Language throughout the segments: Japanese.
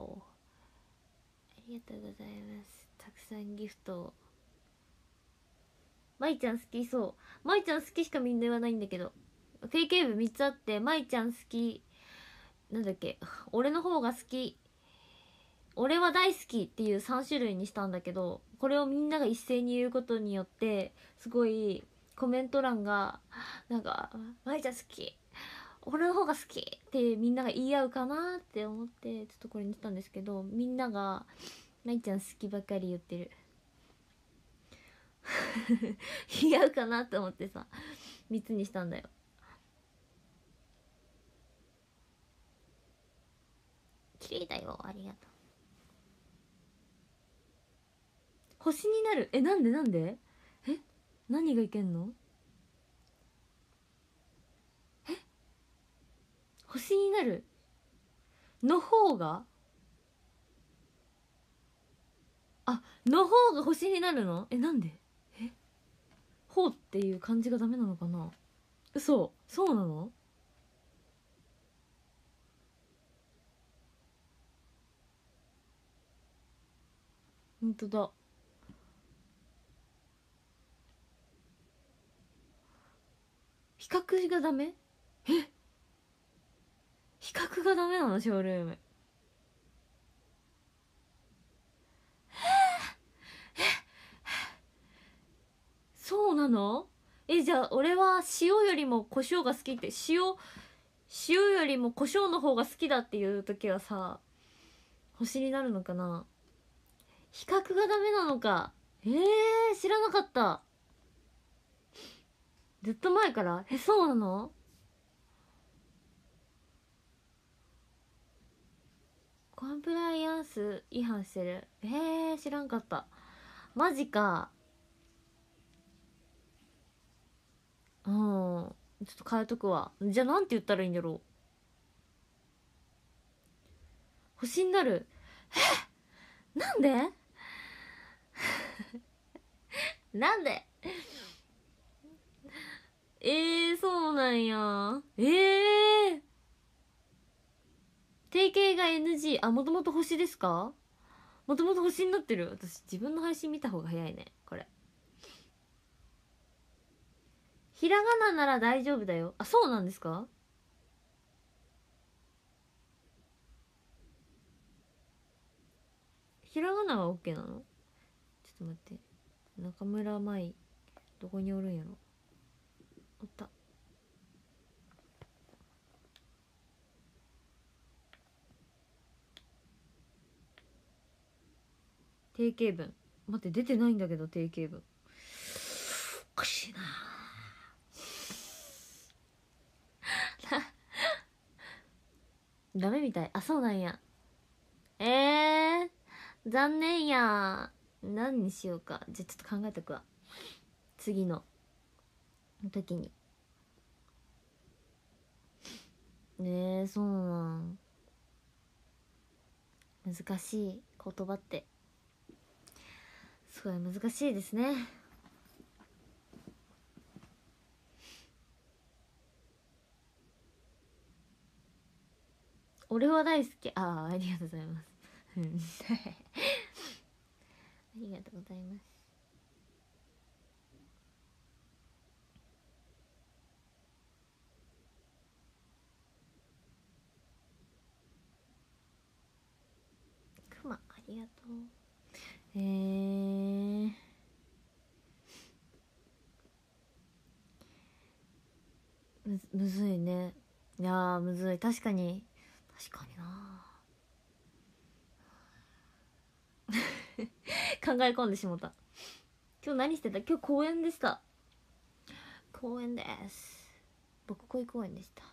オありがとうございます。たくさんギフトを。まいちゃん好きそう。まいちゃん好きしかみんな言わないんだけど。KK 部3つあってまいちゃん好き。なんだっけ。俺の方が好き。俺は大好きっていう3種類にしたんだけどこれをみんなが一斉に言うことによってすごいコメント欄がなんか「まいちゃん好き。俺の方が好き!」ってみんなが言い合うかなって思ってちょっとこれにしたんですけどみんなが「まいちゃん好き」ばかり言ってる。言い合うかなって思ってさ3つにしたんだよ。綺麗だよありがとう。星になる。えなんでなんで？え何がいけんの？星になるの方があの方が星になるの？えなんで？え？ほうっていう漢字がダメなのかな？嘘。そうなの？ほんとだ。比較がダメ？え？比較がダメなのショールーム。そうなの？えじゃあ俺は塩よりも胡椒が好きって塩塩よりも胡椒の方が好きだっていう時はさ星になるのかな？比較がダメなのか？えー、知らなかった。ずっと前から？えそうなの？コンプライアンス違反してる。えー、知らんかった。マジか。うん。ちょっと変えとくわ。じゃあなんて言ったらいいんだろう。星になる。え？なんで？なんで？えー、そうなんや。えー、定型が NG あもともと星ですか？もともと星になってる？私自分の配信見た方が早いね。これ。ひらがななら大丈夫だよ。あそうなんですか？ひらがなは OK なの？ちょっと待って。中村舞どこにおるんやろ？おった。定型文。待って出てないんだけど定型文。おかしいな。ダメみたい。あそうなんや。えー、残念や。何にしようか。じゃあちょっと考えとくわ。次の。時に。ねえそうなん。難しい。言葉ってすごい難しいですね。俺は大好き。ああありがとうございます。ありがとうございます。くまありがとう。えー、むむずいね。いやむずい。確かに。確かにな。考え込んでしもた。今日何してた？今日公園でした。公園です。僕恋公園でした。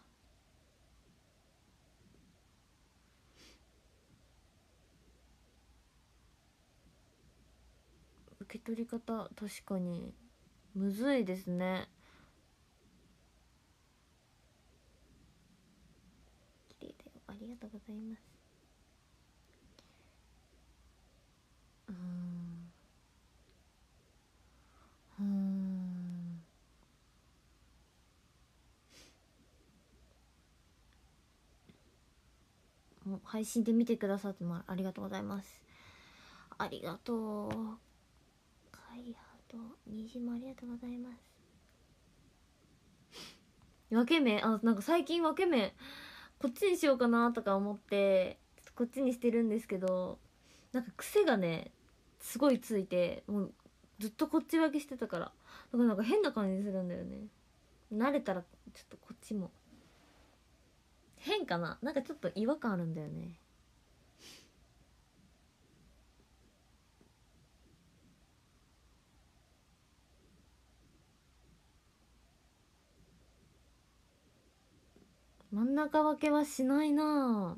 受け取り方確かにむずいですね。綺麗だよ。ありがとうございます。うん。うん。もの配信で見てくださってもありがとうございます。ありがとう。と虹もありがとうございます。わけめあなんか最近わけめこっちにしようかなとか思ってこっちにしてるんですけどなんか癖がねすごいついてもうずっとこっち分けしてたからだからなんか変な感じするんだよね。慣れたらちょっとこっちも。変かな？なんかちょっと違和感あるんだよね。真ん中分けはしないな。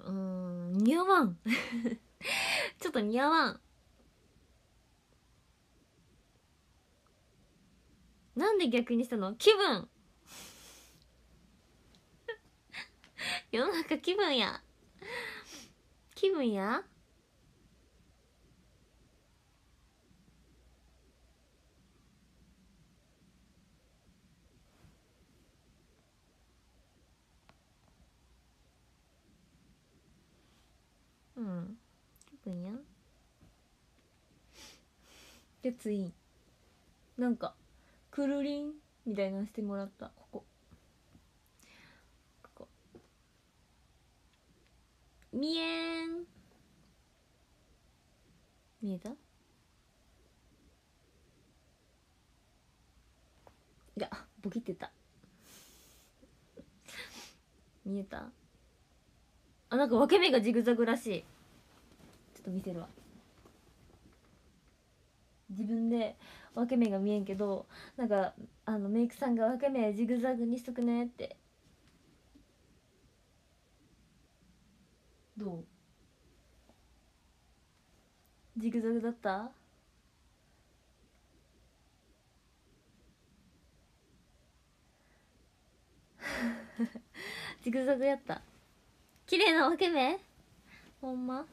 うん似合わん。ちょっと似合わん。なんで逆にしたの？気分。世の中気分や。気分や？うん。気分やでツインなんかくるりんみたいなのしてもらった。ここ。ここ。見えん。見えた？いやボキってた。見えた？あなんか分け目がジグザグらしい。ちょっと見せるわ。自分で分け目が見えんけどなんかあのメイクさんが分け目ジグザグにしとくねって。どう？ジグザグだった？ジグザグやった。綺麗な分け目？ほんま？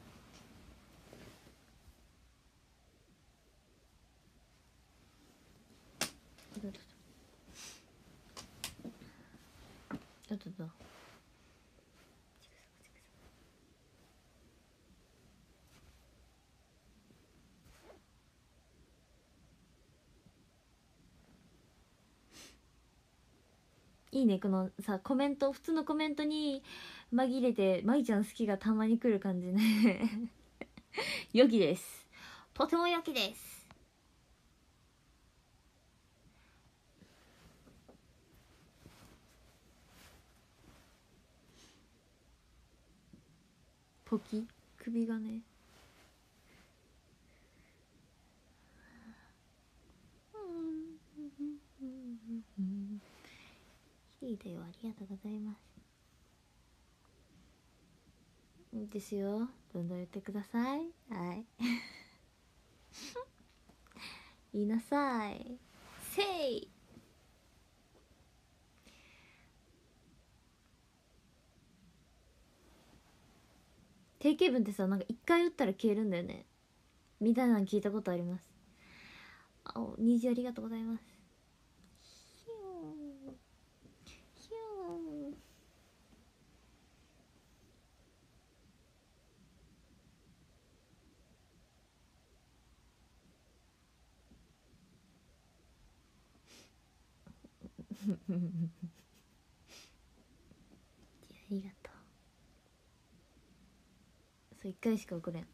あと。だいいねこのさコメント普通のコメントに紛れて「まいちゃん好き」がたまに来る感じね。良きです。とても良きです。ポキ？首がね。キリだよありがとうございますいいですよどん。どん。言ってくださいはい言いなさいせい定型文ってさなんか一回打ったら消えるんだよね。みたいなの聞いたことあります。あお虹ありがとうございます。ヒューヒュー ありがとう。そう一回しか送れん。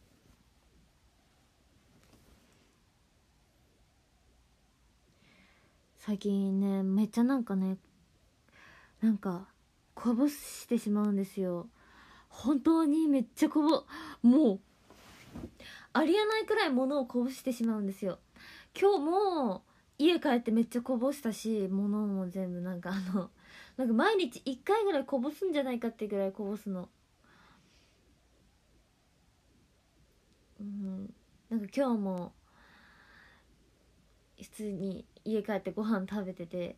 最近ねめっちゃなんかねなんかこぼしてしまうんですよ。本当にめっちゃこぼもうありえないくらい物をこぼしてしまうんですよ。今日も家帰ってめっちゃこぼしたし物も全部なんかあのなんか毎日1回ぐらいこぼすんじゃないかってぐらいこぼすの。うん。なんか今日も普通に家帰ってご飯食べてて。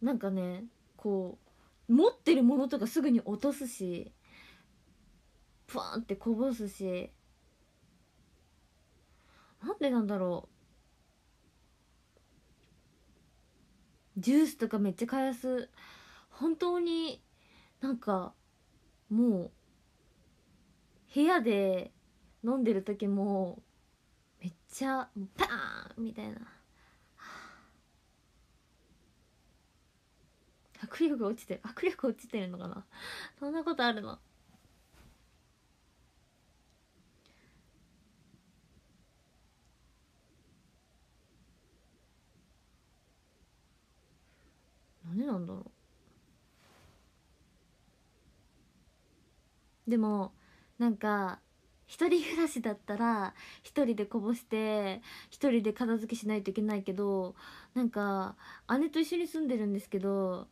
なんかねこう持ってるものとかすぐに落とすしプワンってこぼすし。なんでなんだろう。ジュースとかめっちゃ買やす。本当になんかもう部屋で飲んでる時もめっちゃパーンみたいな。握力落ちてる。握力落ちてるのかな。そんなことあるの。なんでなんだろう。でもなんか一人暮らしだったら一人でこぼして一人で片付けしないといけないけどなんか姉と一緒に住んでるんですけど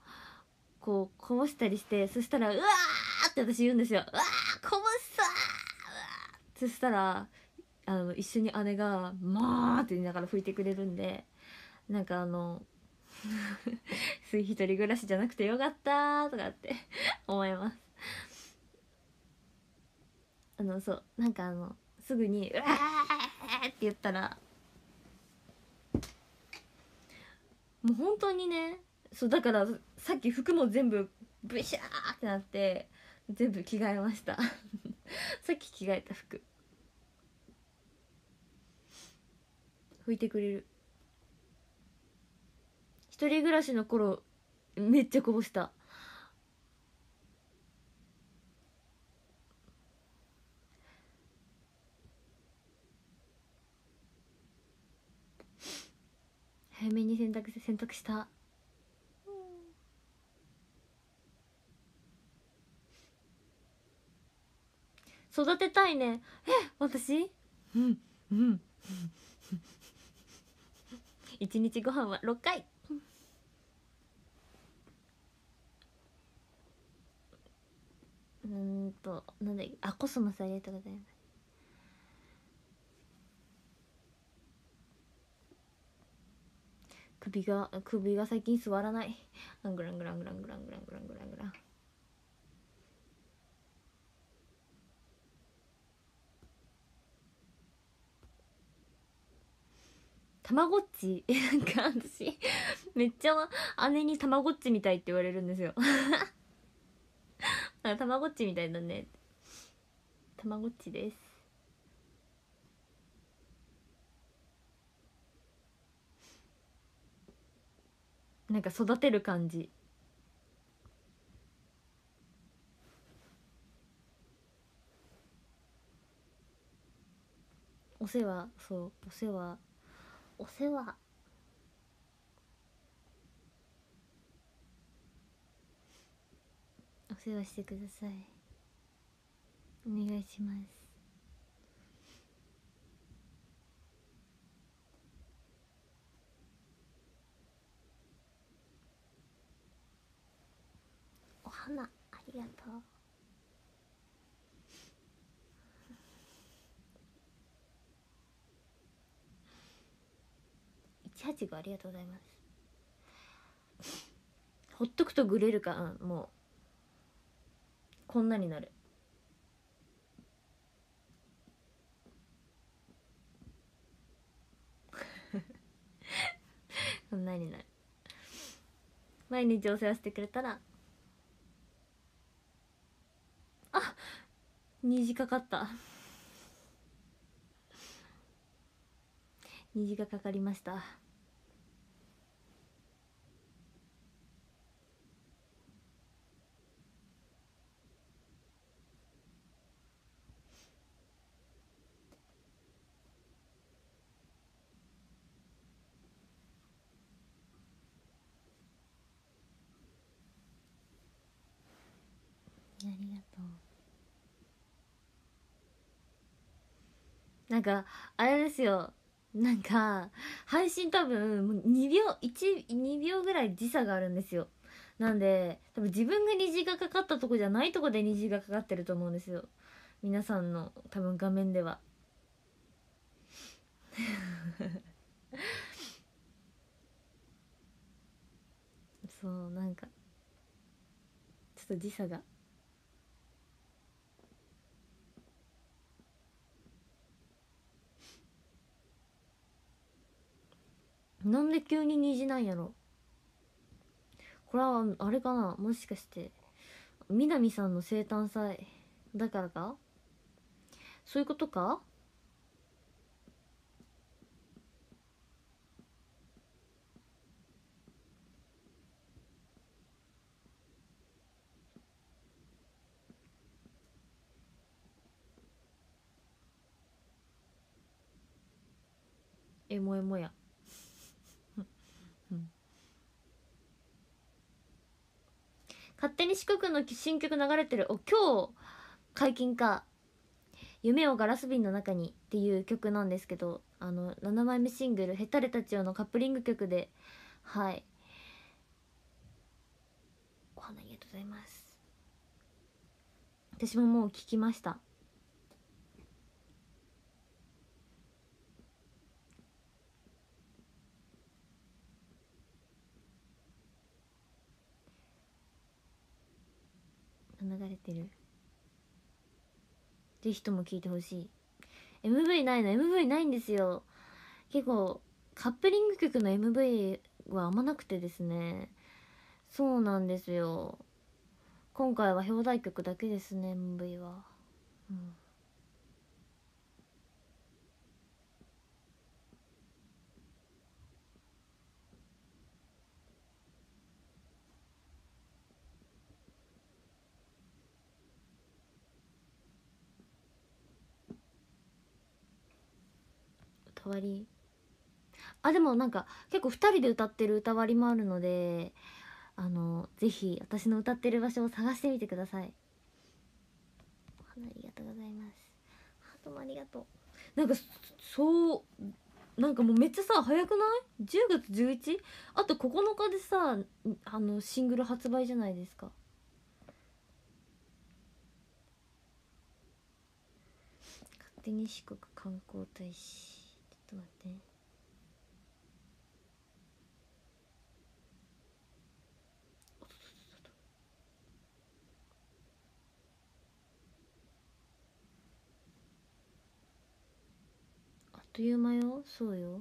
こうこぼしたりしてそしたら「うわ!」って私言うんですよ「うわこぼしたー!」そしたらあの一緒に姉が「まあ」って言いながら拭いてくれるんでなんかあの 一人暮らしじゃなくてよかったとかって思いますあのそうなんかあのすぐに「うわー!」って言ったら。もう本当にねそうだからさっき服も全部ブシャーってなって全部着替えました。さっき着替えた服。拭いてくれる。一人暮らしの頃めっちゃこぼした。早めに洗濯洗濯した。育てたいね。え私？うんうん。一日ご飯は6回。うんとなんだあコスモスありがとうございます首が首が最近座らない。グラングラングラングラングラングラングラングランたまごっち。え なんか私めっちゃ姉にたまごっちみたいって言われるんですよ。たまごっちみたいだね。たまごっちです。なんか育てる感じ。お世話そうお世話。お世話。お世話してください。お願いしますお花ありがとう。185ありがとうございます。ほっとくとグレるか、もう。こんなになる。こんなになる。毎日お世話してくれたらあ虹かかった。虹がかかりましたありがとうなんかあれですよ。なんか配信多分2秒12秒ぐらい時差があるんですよ。なんで多分自分が虹がかかったとこじゃないとこで虹がかかってると思うんですよ。皆さんの多分画面では。そうなんかちょっと時差が。なんで急に虹なんやろ。これはあれかな。もしかして南さんの生誕祭だからか？そういうことか？エモエモや。勝手に四国の新曲流れてるお今日解禁か「夢をガラス瓶の中に」っていう曲なんですけどあの7枚目シングル「ヘタレたちよ」のカップリング曲ではい。お花ありがとうございます。私ももう聞きました。流れてる。ぜひとも聞いてほしい。MV ないの？MV ないんですよ。結構カップリング曲の MV はあんまなくてですね。そうなんですよ。今回は表題曲だけですね MV は。うん。歌割り。あでもなんか結構2人で歌ってる歌割りもあるのであのぜひ私の歌ってる場所を探してみてください。お花ありがとうございます。ハートもありがとう。なんかそうなんかもうめっちゃさ早くない ?10 月 11? あと9日でさあのシングル発売じゃないですか。勝手に四国観光大使。と待って。あっという間よ。そうよ。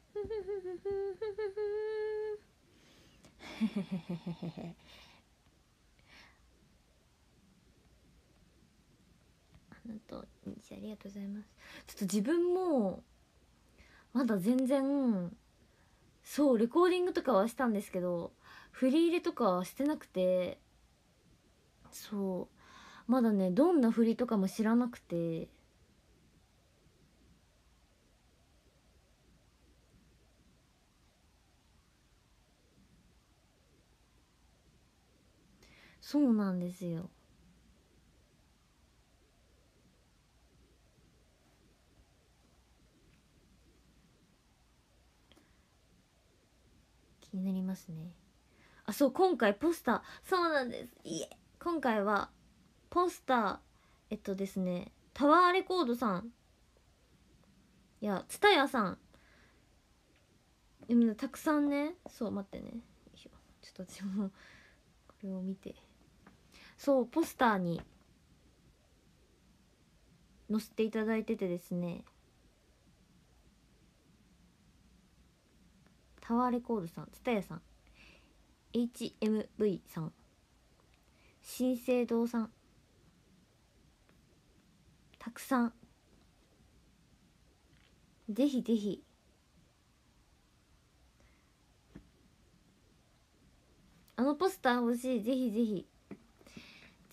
あなたありがとうございます。ちょっと自分もまだ全然そうレコーディングとかはしたんですけど振り入れとかはしてなくてそう。まだねどんな振りとかも知らなくて。そうなんですよ。気になりますね。あそう今回ポスター。そうなんです。いえ今回はポスターえっとですねタワーレコードさん。いや蔦屋さん。たくさんね。そう待ってね。ちょっと私もこれを見て。そうポスターに載せていただいててですね。タワーレコードさん蔦屋さん。HMV さん。新生堂さん。たくさん。ぜひぜひ。あのポスター欲しい。ぜひぜひ。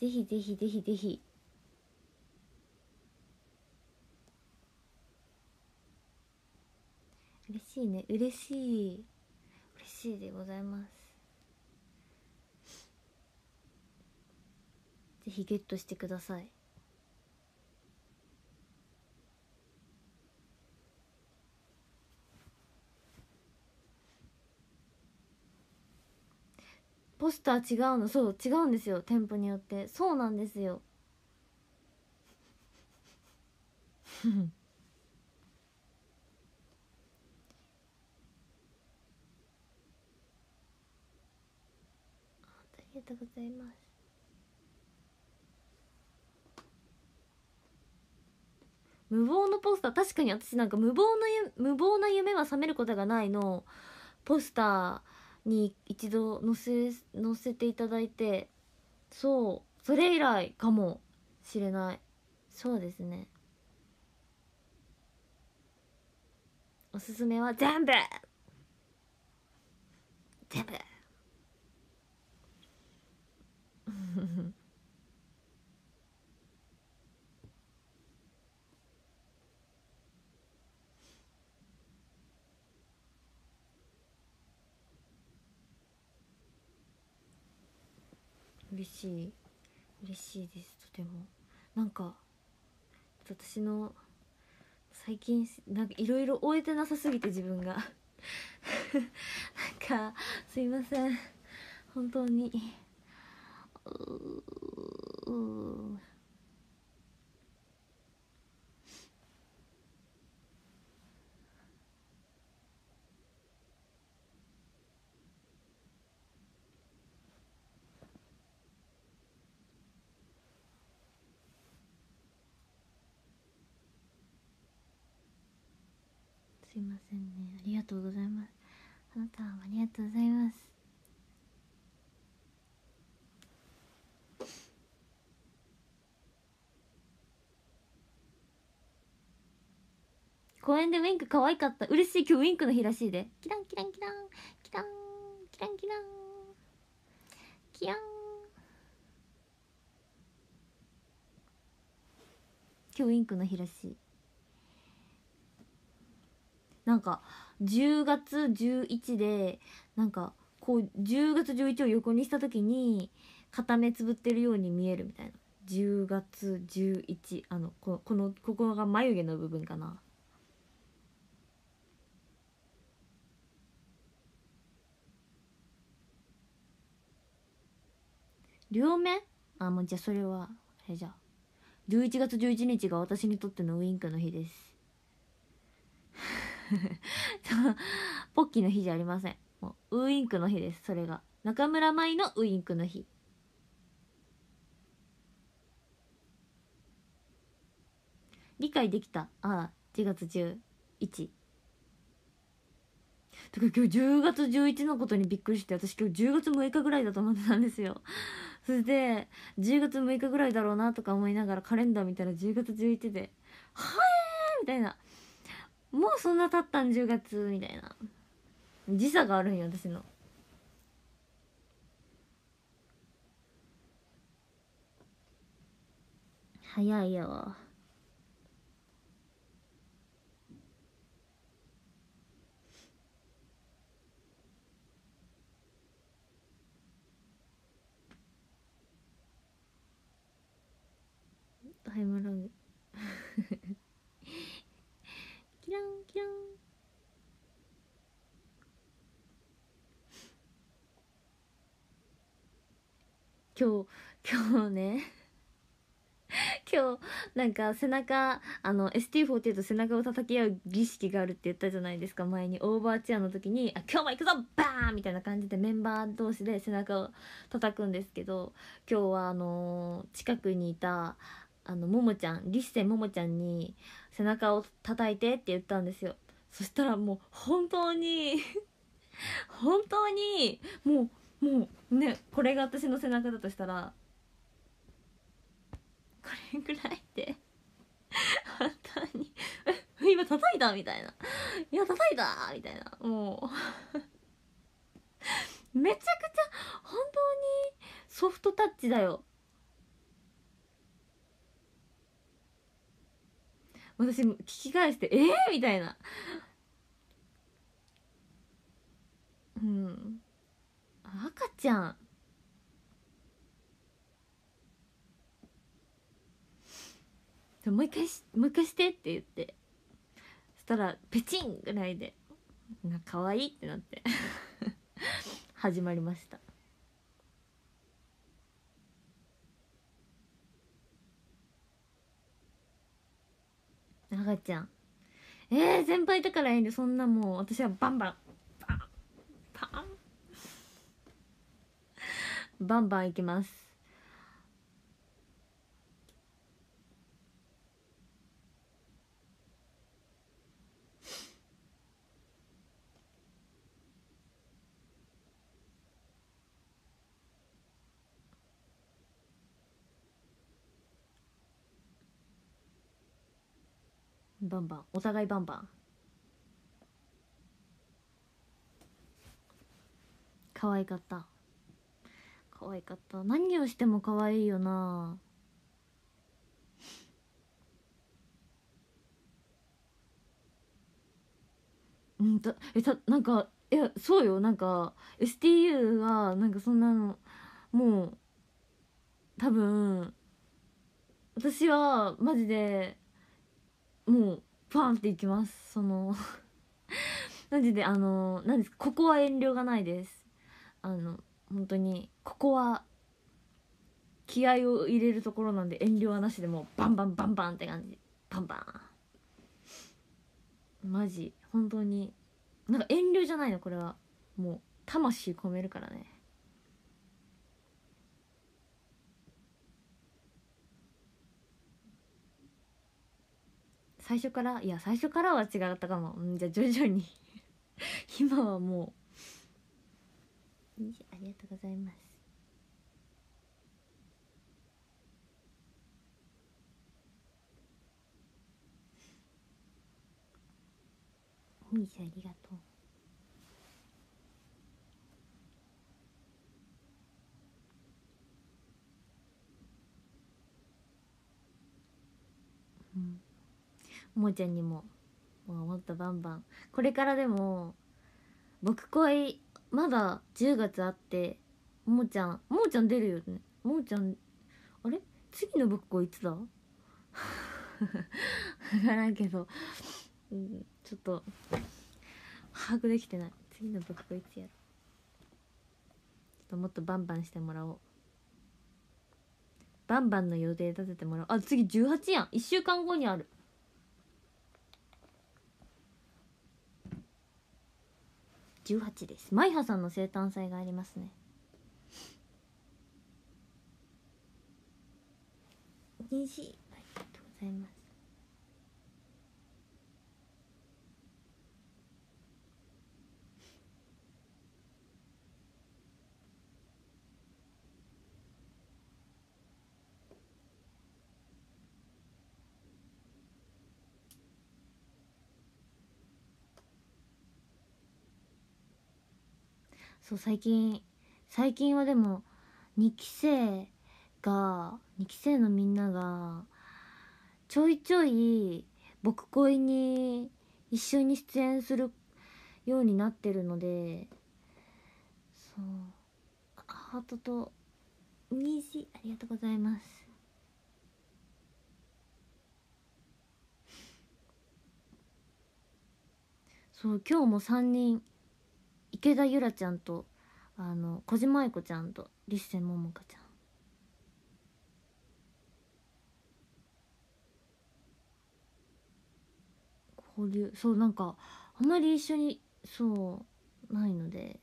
ぜひぜひぜひぜひ。嬉しいね。嬉しい。嬉しいでございます。ぜひゲットしてください。ポスター違うのそう違うんですよ店舗によって。そうなんですよ。ありがとうございます。無謀のポスター。確かに私なんか無謀の無謀な夢は覚めることがないの。ポスター。に一度載せ載せていただいてそうそれ以来かもしれない。そうですね。おすすめは全部。全部。嬉しい嬉しいですとてもなんか私の最近なんかいろいろ終えてなさすぎて自分が なんかすいません本当にうーいませんね。ありがとうございます。あなたありがとうございます。公園でウィンク可愛かった。嬉しい今日ウィンクの日らしいで。キランキランキラン。キランキランキラン。キラン。今日ウィンクの日らしい。なんか10月11でなんかこう10月11を横にした時に片目つぶってるように見えるみたいな。10月11あのここのここが眉毛の部分かな。両目？あもうじゃあそれはあれじゃ。あ11月11日が私にとってのウインクの日です。ポッキーの日じゃありません。もうウインクの日ですそれが。中村舞のウインクの日。理解できた。ああ1月11だか今日10月11のことにびっくりして私今日10月6日ぐらいだと思ってたんですよ。それで10月6日ぐらいだろうなとか思いながらカレンダー見たら10月11で「はえー!」みたいな。もうそんな経ったん10月みたいな。時差があるんよ私の。早いよタイムラグキランキラン今日今日ね 今日なんか背中あの ST48 と背中を叩き合う儀式があるって言ったじゃないですか前にオーバーチェアの時に「あ今日も行くぞバーン!」みたいな感じでメンバー同士で背中を叩くんですけど今日はあのー近くにいたあのももちゃんリッセももちゃんに背中を叩いてって言ったんですよそしたらもう本当に本当にもうもうねこれが私の背中だとしたらこれぐらいで本当にえ今叩いたみたいな。いや叩いたみたいな。もうめちゃくちゃ本当にソフトタッチだよ。私聞き返して「えー?」みたいな。うん。赤ちゃん。もう一回しもう一回してって言って。そしたらペチンぐらいでな可愛いってなって。始まりました。赤ちゃん。えー、先輩だから遠慮そんなもう私はバンバン。バンバンいきます。バンバンお互いバンバン。可愛かった。可愛かった。何をしても可愛いよな。うんたえたなんかいやそうよ。なんか STU はなんかそんなのもう多分私はマジでもうパンっていきます。その マジであの何ですか？ここは遠慮がないです。あの本当に。ここは気合を入れるところなんで遠慮はなしでもうバンバンバンバンって感じ。バンバン。マジ。本当に。なんか遠慮じゃないのこれは。もう魂込めるからね。最初から？いや最初からは違ったかも、うん、じゃあ徐々に。今はもう。ありがとうございます。みーありがとう。うん。もちゃんにももうもっとバンバン。これからでも僕恋まだ10月あってもーちゃんもーちゃん出るよね。もーちゃんあれ？次の僕恋いつだ？分からんけど、うん、ちょっと把握できてない。次の僕恋いつやろちょっともっとバンバンしてもらおう。バンバンの予定立ててもらおう。あ次18やん。1週間後にある。18です。マイハさんの生誕祭がありますね。虹ありがとうございますそう最近最近はでも2期生が2期生のみんながちょいちょい僕恋に一緒に出演するようになってるのでそうハートと虹ありがとうございます。そう今日も3人池田ゆらちゃんとあの小島愛子ちゃんと立瀬桃香ちゃん。交流そうなんかあんまり一緒にそうないので。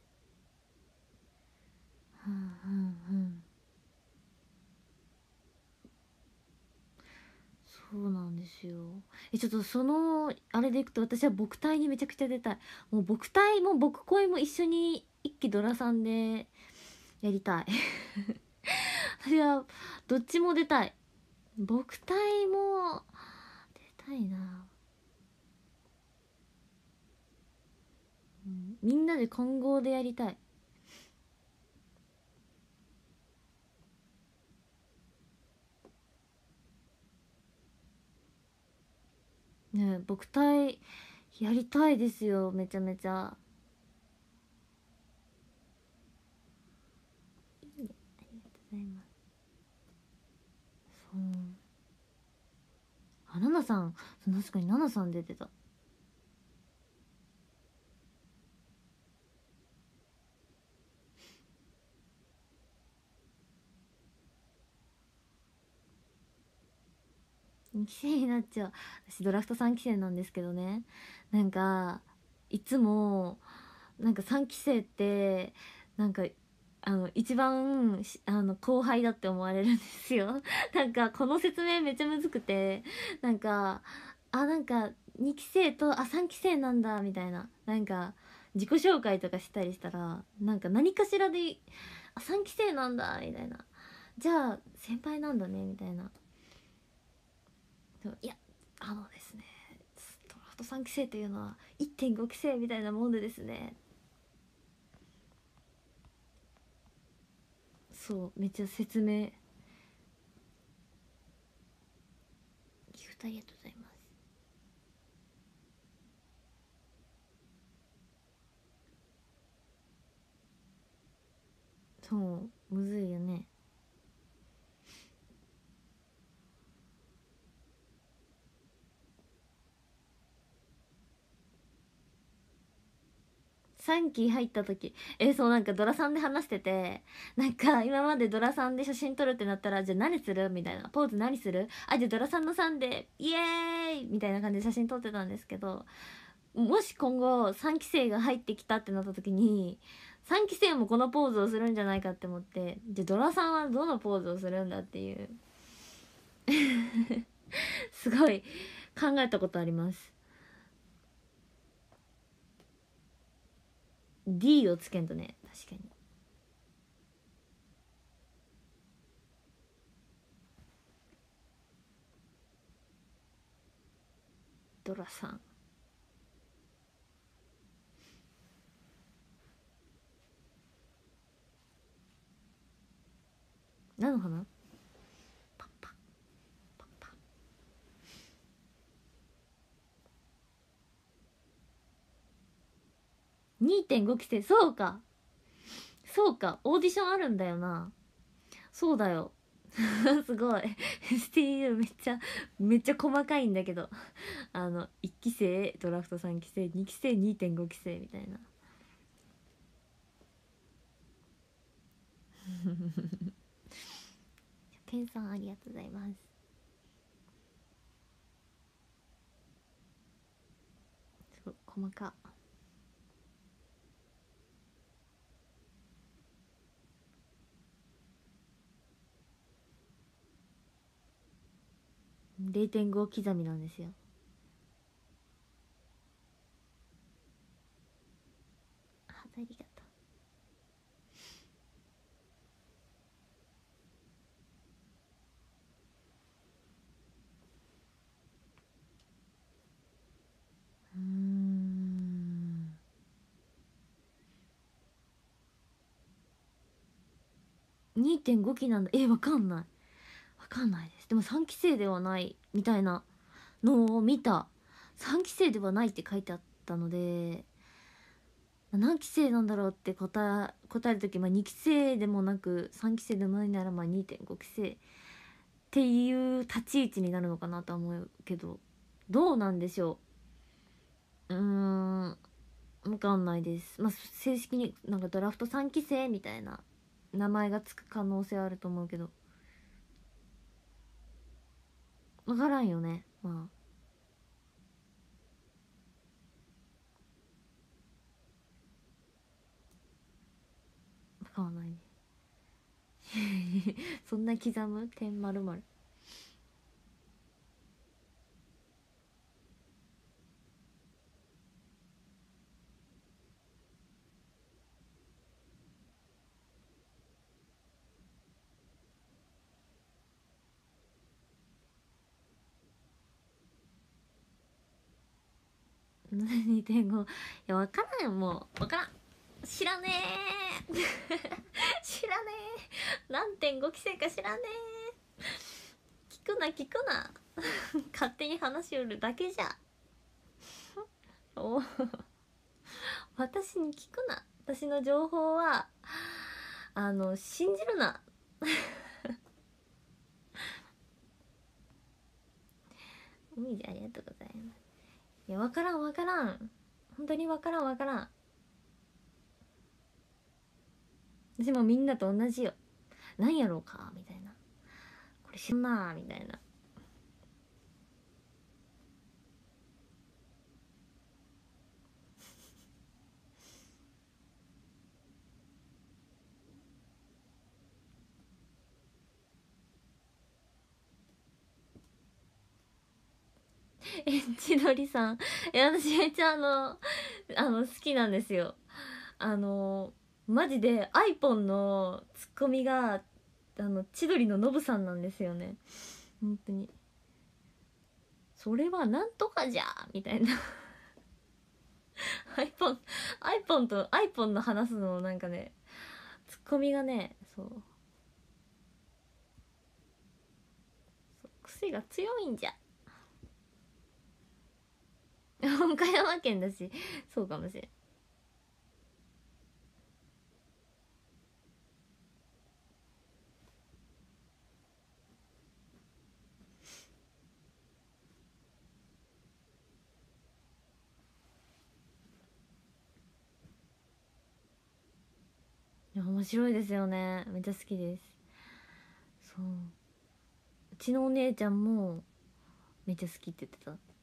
うんうんうん。そうなんですよ。ちょっとそのあれでいくと私は僕体にめちゃくちゃ出たい。もう僕体も僕恋も一緒に一期ドラさんでやりたい。私はどっちも出たい。僕体も出たいな、みんなで混合でやりたい。ね僕体やりたいですよめちゃめちゃ。いいねありがとうございます。そう。あナナさん。確かにナナさん出てた。3期生になっちゃう。私ドラフト3期生なんですけどね。なんかいつもなんか3期生ってなんかあの一番あの後輩だって思われるんですよ。なんかこの説明めっちゃむずくて。なんかあなんか2期生とあ3期生なんだみたいな。なんか自己紹介とかしたりしたらなんか何かしらであ3期生なんだみたいな。じゃあ先輩なんだねみたいな。いやあのですねドラフト3期生というのは1.5期生みたいなもんでですね。そうめっちゃ説明。ギフトありがとうございます。そうむずいよね。3期入った時えそうなんかドラさんで話しててなんか今までドラさんで写真撮るってなったらじゃあ何する？みたいな。ポーズ何する？あじゃあドラさんの3でイエーイ！みたいな感じで写真撮ってたんですけどもし今後3期生が入ってきたってなった時に3期生もこのポーズをするんじゃないかって思ってじゃあドラさんはどのポーズをするんだっていう。すごい考えたことあります。D をつけんとね確かに。ドラさん。何の花？2.5期生。そうか。そうか。オーディションあるんだよな。そうだよ。すごい。STU めっちゃめっちゃ細かいんだけど。あの1期生ドラフト3期生2期生2.5期生みたいな。ペンさんありがとうございます。そう細か。0.5刻みなんですよ。ありがとううん。2.5期なんだ。えわかんない。わかんないです。でも3期生ではないみたいなのを見た。3期生ではないって書いてあったので何期生なんだろうって答え答える時、まあ、2期生でもなく3期生でもないならまあ2.5期生っていう立ち位置になるのかなと思うけどどうなんでしょう？うーん分かんないです、まあ、正式になんかドラフト3期生みたいな名前がつく可能性はあると思うけど。分からんよね。まあ。分かんないね そんな刻む？点まる2.5いや分からん。もう分からん。知らねえ。知らねえ。何点5期生か知らねえ。聞くな聞くな。勝手に話しよるだけじゃ。お私に聞くな。私の情報はあの信じるな。海でありがとうございます。いやわからんわからん。本当にわからんわからん。私もみんなと同じよ。なんやろうかみたいな。これ知らんなみたいな。え千鳥さん。え私めっちゃあのあの好きなんですよ。あのマジで iPhone のツッコミがあの千鳥のノブさんなんですよね。本当に。それはなんとかじゃみたいな。iPhone, iPhone と iPhone の話すのなんかねツッコミがねそう癖が強いんじゃ。岡山県だし。そうかもしれん。面白いですよね。めっちゃ好きです。そう。うちのお姉ちゃんもめっちゃ好きって言ってた。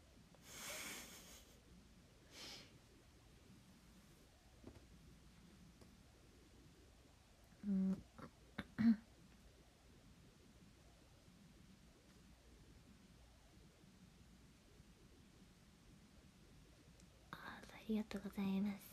あありがとうございます。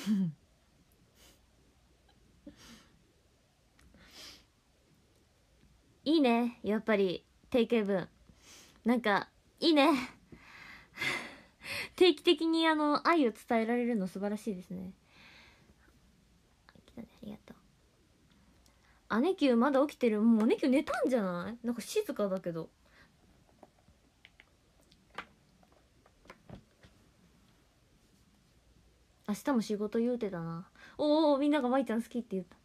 いいねやっぱり定型文。なんかいいね。定期的にあの愛を伝えられるの素晴らしいですね。来たねありがとう。姉貴まだ起きてる。もう姉貴寝たんじゃない？なんか静かだけど。明日も仕事言うてたな。おおみんなが舞ちゃん好きって言った。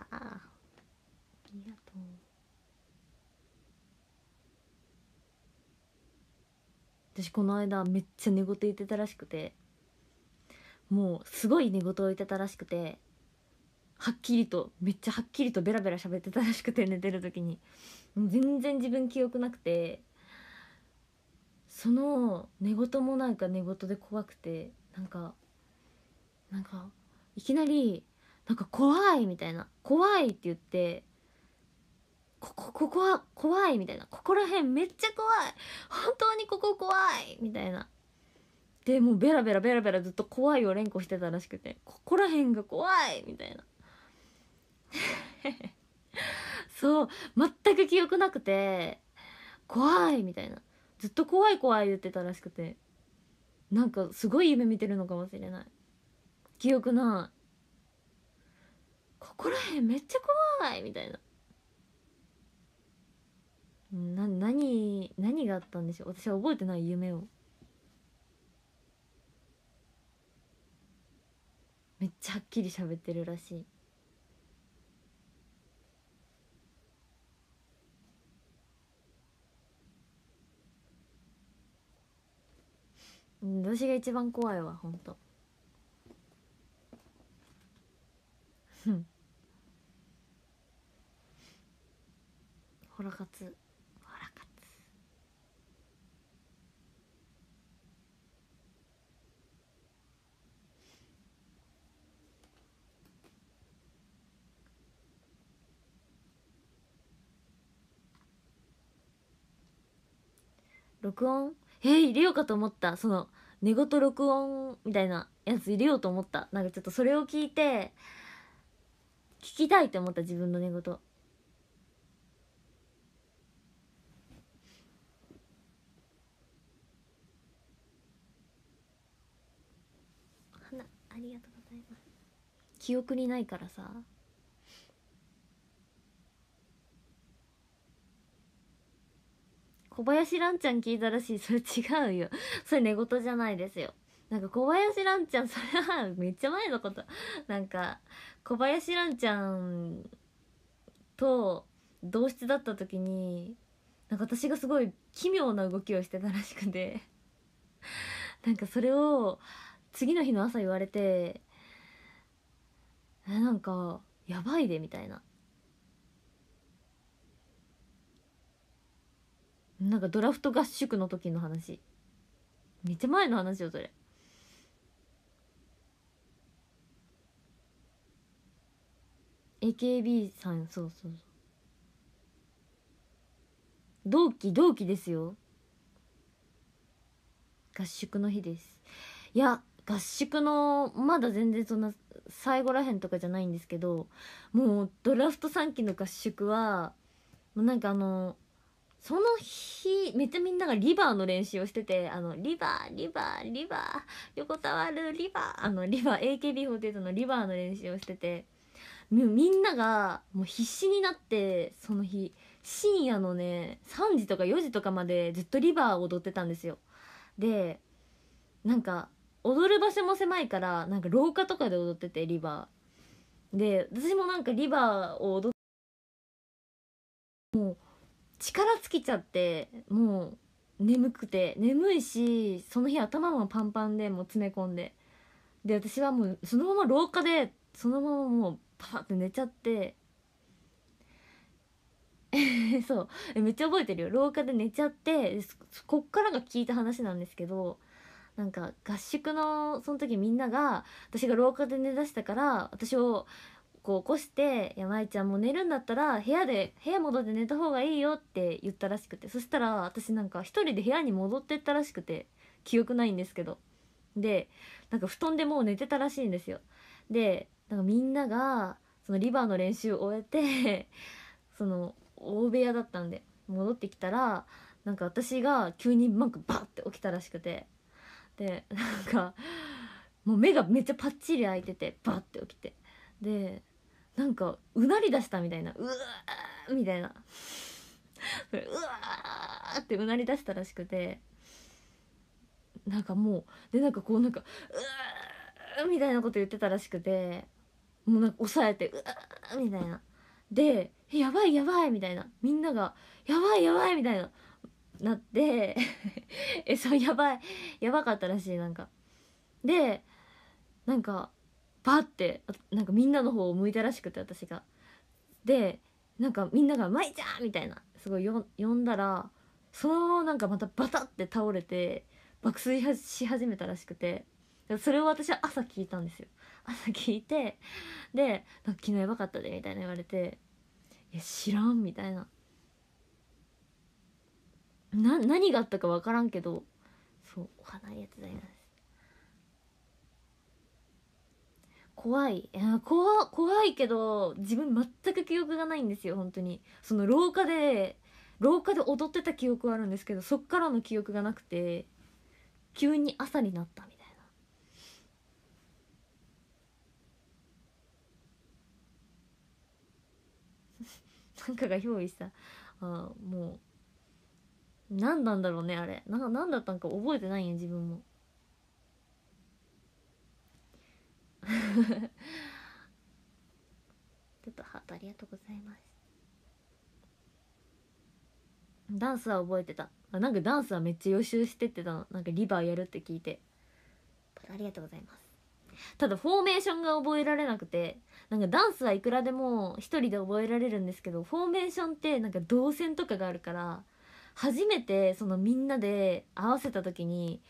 あ あありがとう私この間めっちゃ寝言言ってたらしくてもうすごい寝言を言ってたらしくてはっきりとめっちゃはっきりとベラベラ喋ってたらしくて 寝てる時に。全然自分記憶なくてその寝言もなんか寝言で怖くてなんかなんかいきなりなんか怖いみたいな怖いって言ってここここは怖いみたいな。ここら辺めっちゃ怖い。本当にここ怖いみたいな。でもうベラベラベラベラずっと怖いを連呼してたらしくて。ここら辺が怖いみたいな。そう全く記憶なくて怖いみたいな。ずっと怖い怖い言ってたらしくて。なんかすごい夢見てるのかもしれない。記憶ない。ここら辺めっちゃ怖いみたいな。な何何があったんでしょう？私は覚えてない夢を。めっちゃはっきり喋ってるらしい。うん私が一番怖いわほんと。ふん。ホラ活録音？えー、入れようかと思った。その寝言録音みたいなやつ入れようと思った。なんかちょっとそれを聞いて聞きたいって思った自分の寝言。花ありがとうございます。記憶にないからさ。小林蘭ちゃん聞いたらしい。それ違うよ。それ寝言じゃないですよ。なんか小林蘭ちゃんそれはめっちゃ前のこと。なんか小林蘭ちゃんと同室だった時になんか私がすごい奇妙な動きをしてたらしくて。なんかそれを次の日の朝言われてえなんかやばいでみたいな。なんかドラフト合宿の時の話。めっちゃ前の話よそれ。AKB さんそうそうそう。同期同期ですよ。合宿の日です。いや合宿のまだ全然そんな最後らへんとかじゃないんですけどもうドラフト3期の合宿はもうなんかあのその日めっちゃみんながリバーの練習をしててあのリバーリバーリバー横たわるリバーあのリバー AKB48 のリバーの練習をしててみんながもう必死になってその日深夜のね3時とか4時とかまでずっとリバー踊ってたんですよ。でなんか踊る場所も狭いからなんか廊下とかで踊っててリバー。で私もなんかリバーを踊ってもう力尽きちゃってもう眠くて眠いしその日頭もパンパンでもう詰め込んで。で私はもうそのまま廊下でそのままもうパパって寝ちゃって。そう。めっちゃ覚えてるよ。廊下で寝ちゃってこっからが聞いた話なんですけどなんか合宿のその時みんなが私が廊下で寝だしたから私をこう起こして「山井ちゃんもう寝るんだったら部屋で部屋戻って寝た方がいいよ」って言ったらしくてそしたら私なんか一人で部屋に戻ってったらしくて記憶ないんですけど。でなんか布団でもう寝てたらしいんですよ。でなんかみんながそのリバーの練習を終えて その大部屋だったんで戻ってきたらなんか私が急になんかバッて起きたらしくてでなんかもう目がめっちゃパッチリ開いててバッて起きて。でなんかうなり出したみたいな。うわーみたいな。うわーってうなり出したらしくて。なんかもうでなんかこうなんかうわーみたいなこと言ってたらしくて。もうなんか抑えてうわーみたいな。でやばいやばいみたいな。みんながやばいやばいみたいな。なって えそうやばいやばかったらしいなんか。でなんかバッてなんかみんなの方を向いたらしくて私が。でなんかみんなが「舞ちゃん!」みたいなすごい呼んだらそのままなんかまたバタって倒れて爆睡し始めたらしくてそれを私は朝聞いたんですよ。朝聞いてで「昨日やばかったで」みたいな言われて「いや知らん」みたいな。な何があったか分からんけどそうお花ありがとうございます怖い。怖怖いけど自分全く記憶がないんですよ本当に。その廊下で廊下で踊ってた記憶はあるんですけどそっからの記憶がなくて急に朝になったみたいな。なんかが憑依した。あもう何なんだろうねあれ。な何だったんか覚えてないよ自分も。ちょっとハートありがとうございます。ダンスは覚えてた。あなんかダンスはめっちゃ予習してってたの。なんかリバーやるって聞いて。ありがとうございます。ただフォーメーションが覚えられなくてなんかダンスはいくらでも一人で覚えられるんですけどフォーメーションってなんか動線とかがあるから初めてそのみんなで合わせた時に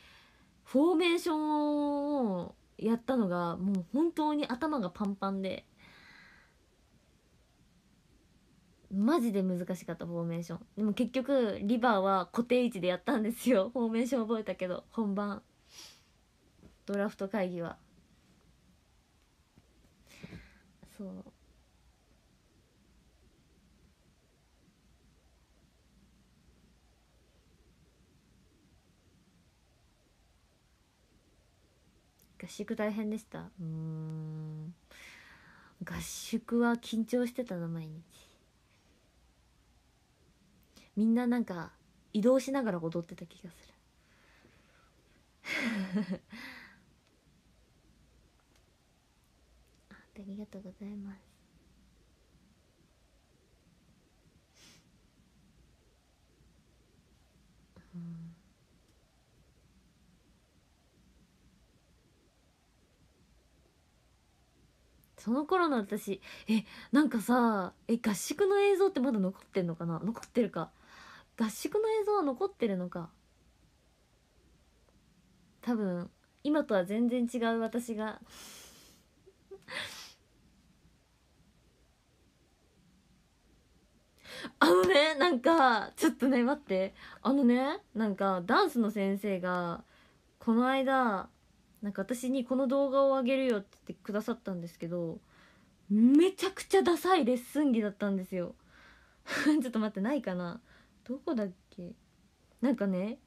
フォーメーションをやったのがもう本当に頭がパンパンでマジで難しかったフォーメーション。でも結局リバーは固定位置でやったんですよ。フォーメーション覚えたけど本番。ドラフト会議は。そう。合宿大変でした。うん。合宿は緊張してたな毎日。みんななんか移動しながら踊ってた気がする。ありがとうございます。うんその頃の私えなんかさえ合宿の映像ってまだ残ってんのかな？残ってるか。合宿の映像は残ってるのか。多分今とは全然違う私が。あのねなんかちょっとね待って。あのねなんかダンスの先生がこの間なんか私にこの動画をあげるよって言ってくださったんですけどめちゃくちゃダサいレッスン着だったんですよ。ちょっと待ってないかな？どこだっけ？なんかね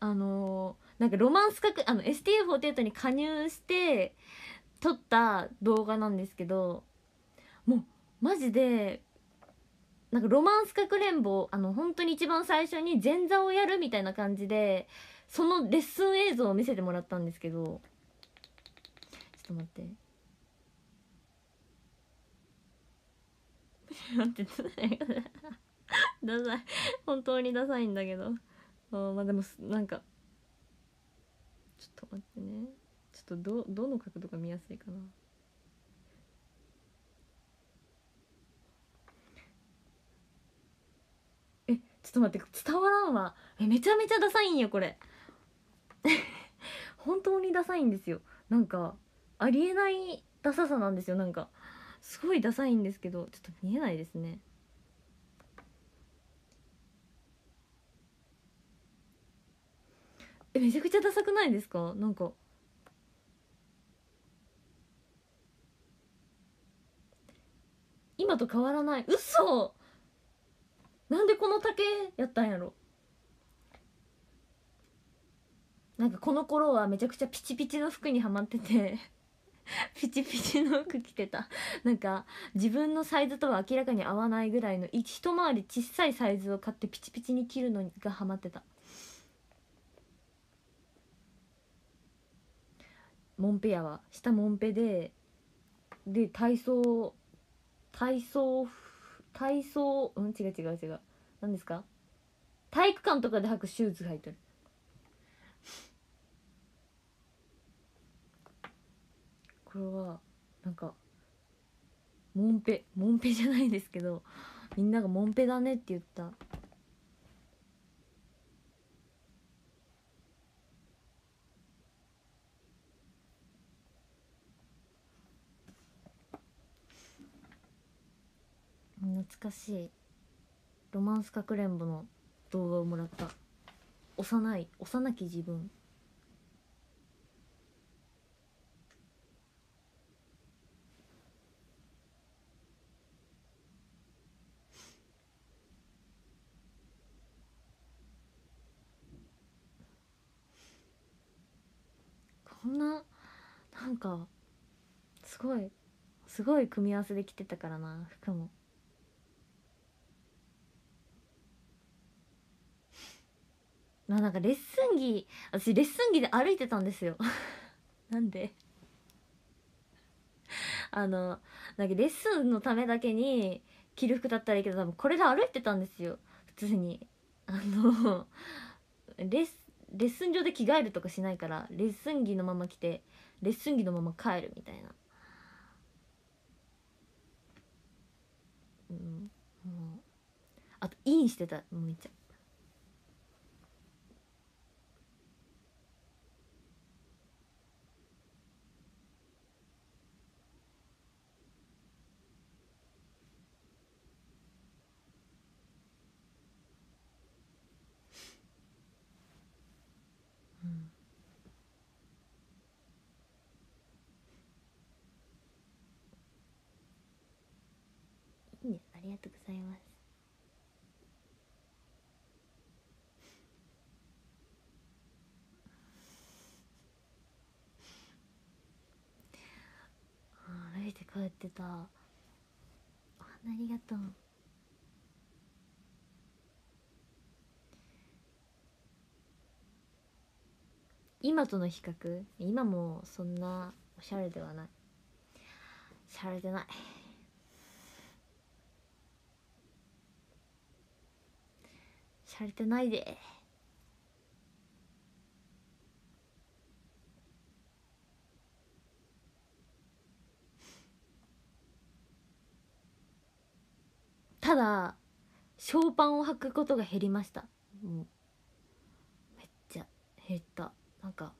あのーなんかロマンスかあの STU48 に加入して撮った動画なんですけどもうマジでなんかロマンスかくれんぼあの本当に一番最初に前座をやるみたいな感じでそのレッスン映像を見せてもらったんですけどちょっと待って。待ってダサい。本当にダサいんだけど。あまあでもなんかちょっと待ってね。ちょっとどどの角度が見やすいかなえちょっと待って伝わらんわ。えめちゃめちゃダサいんよこれ。本当にダサいんですよ。なんかありえないダサさなんですよなんか。すごいダサいんですけどちょっと見えないですね。えめちゃくちゃダサくないですか？なんか。今と変わらない。嘘！なんでこの丈やったんやろ？なんかこの頃はめちゃくちゃピチピチの服にはまってて ピチピチの服着てた。なんか自分のサイズとは明らかに合わないぐらいの一回り小さいサイズを買ってピチピチに着るのがハマってた。モンペやは。下モンペでで体操体操体操うん違う違う違う。何ですか？体育館とかで履くシューズ履いてる。これはなんかもんぺもんぺじゃないですけどみんながもんぺだねって言った。懐かしい。ロマンスかくれんぼの動画をもらった。幼い幼き自分。こんななんかすごいすごい組み合わせで着てたからな服も。まあなんかレッスン着私レッスン着で歩いてたんですよ。なんで？あのなんかレッスンのためだけに着る服だったらいいけど多分これで歩いてたんですよ。普通に。あのレッレッスン上で着替えるとかしないからレッスン着のまま着てレッスン着のまま帰るみたいな。うんもう。あとインしてたもうめっちゃ。んいいねありがとうございますあ歩いて帰ってたお花ありがとう今との比較？今もそんなおしゃれではない。しゃれてない。しゃれてないで。ただショーパンを履くことが減りました。もうめっちゃ減った。なんか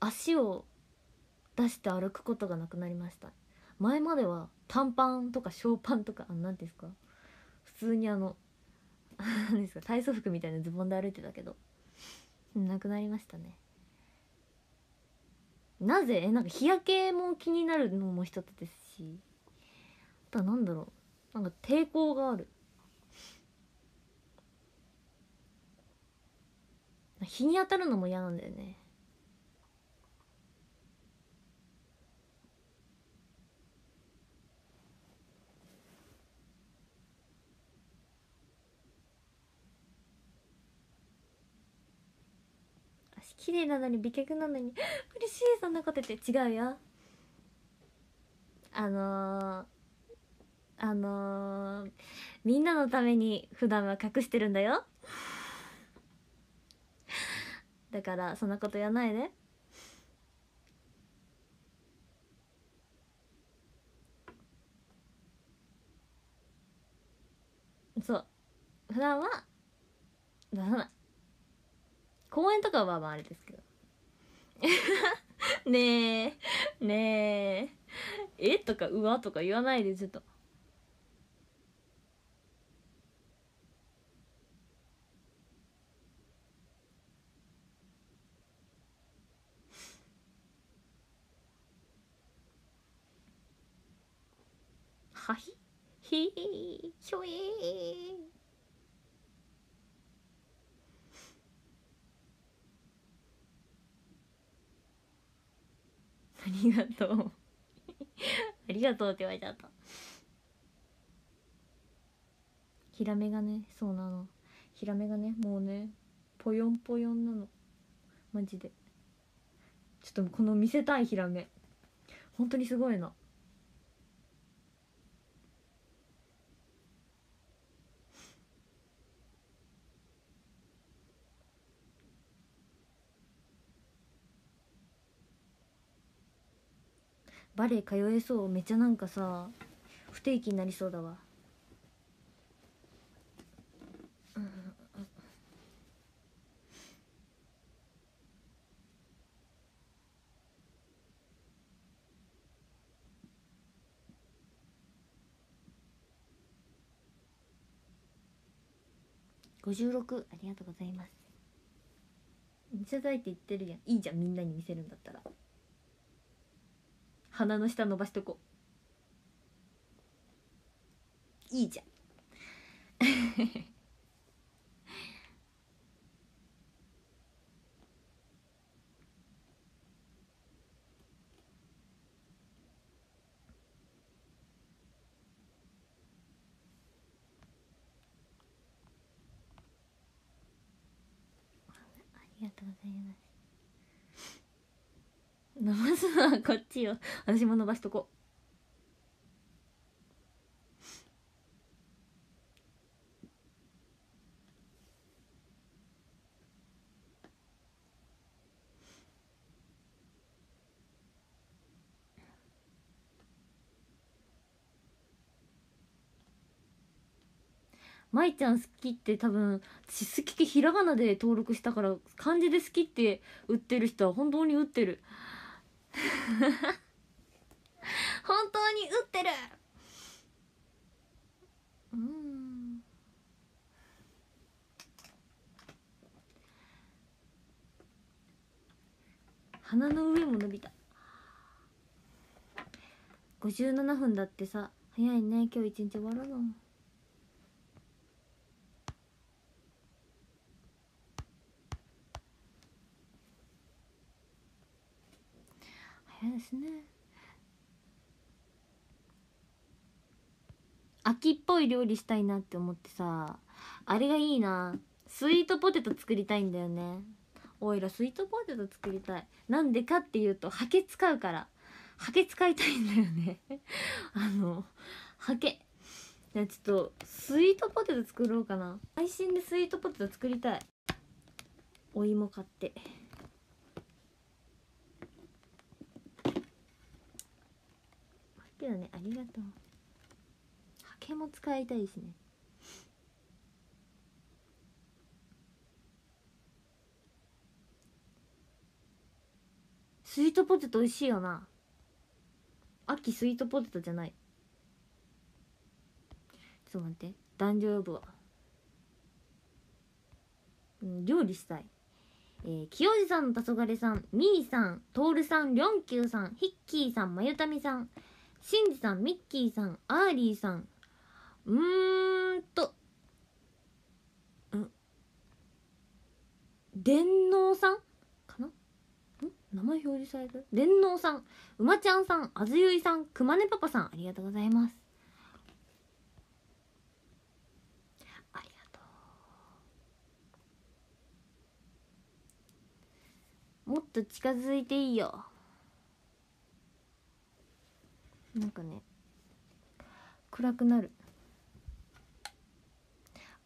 足を出して歩くことがなくなりました。前までは短パンとかショーパンとかあなんていうんですか？普通にあの 何ですか？体操服みたいなズボンで歩いてたけどなくなりましたね。なぜ？えなんか日焼けも気になるのも一つですしあとはなんだろう。なんか抵抗がある。日に当たるのも嫌なんだよね。綺麗なのに美脚なのに。嬉しいそんなこと言って。違うよ。あのー、あのー、みんなのために普段は隠してるんだよ。だからそんなこと言わないで。そう。普段は出さない。公園とかはまああれですけど。ねえ。ねえ。え？とかうわ？とか言わないでちょっと。はひ？ひひひょえありがとう？ありがとうって言われちゃった。ヒラメがねそうなの。ヒラメがねもうねぽよんぽよんなの。マジで。ちょっとこの見せたいヒラメ本当にすごいの。バレエ通えそう？めっちゃなんかさ不定期になりそうだわ。56ありがとうございます。見せたいって言ってるやん。いいじゃんみんなに見せるんだったら。鼻の下伸ばしとこう。いいじゃんありがとうございます伸ばすのはこっちよ私も伸ばしとこまいちゃん好きって多分私好きってひらがなで登録したから漢字で好きって売ってる人は本当に売ってる。本当に打ってる。うん。鼻の上も伸びた。57分だってさ。早いね。今日一日終わるの。早いですね。秋っぽい料理したいなって思ってさあれがいいな。スイートポテト作りたいんだよね。おいらスイートポテト作りたい。なんでかっていうとハケ使うから。ハケ使いたいんだよね。あのハケ。じゃあちょっとスイートポテト作ろうかな。配信でスイートポテト作りたい。お芋買って。けどねありがとう。ハケも使いたいですね。スイートポテト美味しいよな。秋スイートポテトじゃない。ちょっと待って。男女呼ぶわ。うん料理したい。えー、清治さん、たそがれさん、みーさん、とおるさん、りょんきゅうさん、ヒッキーさん、まゆたみさん、しんじさん、ミッキーさん、アーリーさん、うーんと、ん？電脳さんかな？ん？名前表示されてる？電脳さん、うまちゃんさん、あずゆいさん、くまねパパさん、ありがとうございます。ありがとう。もっと近づいていいよ。なんかね、暗くなる。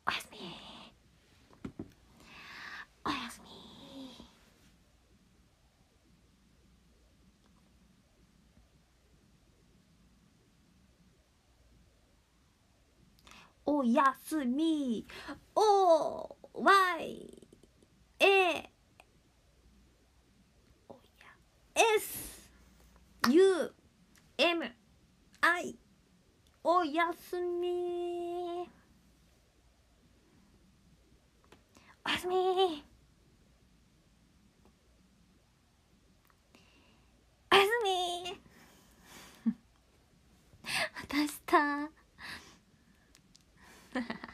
おやすみ。おやすみ。おやすみ。おわい。えおや。S U M はいおやすみ。おやすみ。おやすみ。また明日